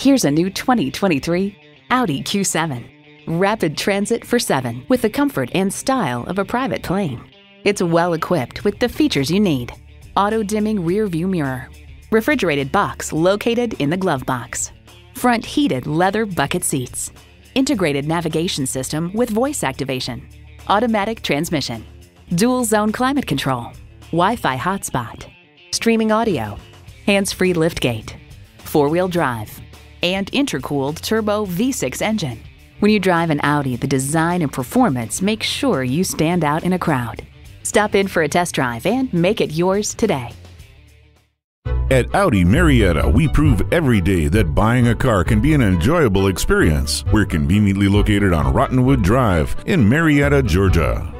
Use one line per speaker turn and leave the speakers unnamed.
Here's a new 2023 Audi Q7. Rapid transit for seven with the comfort and style of a private plane. It's well equipped with the features you need. Auto dimming rear view mirror. Refrigerated box located in the glove box. Front heated leather bucket seats. Integrated navigation system with voice activation. Automatic transmission. Dual zone climate control. Wi Fi hotspot. Streaming audio. Hands free liftgate. Four wheel drive and intercooled turbo V6 engine. When you drive an Audi, the design and performance make sure you stand out in a crowd. Stop in for a test drive and make it yours today.
At Audi Marietta, we prove every day that buying a car can be an enjoyable experience. We're conveniently located on Rottenwood Drive in Marietta, Georgia.